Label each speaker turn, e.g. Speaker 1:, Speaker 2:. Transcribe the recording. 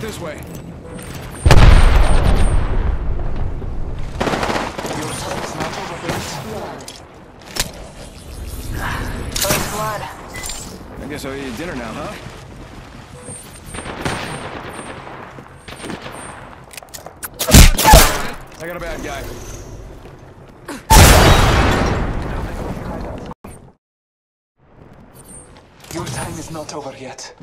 Speaker 1: Out this way.
Speaker 2: Your is not over yet.
Speaker 3: First blood.
Speaker 1: I guess I'll eat dinner now, huh? I got a bad guy.
Speaker 2: Your time is not over yet.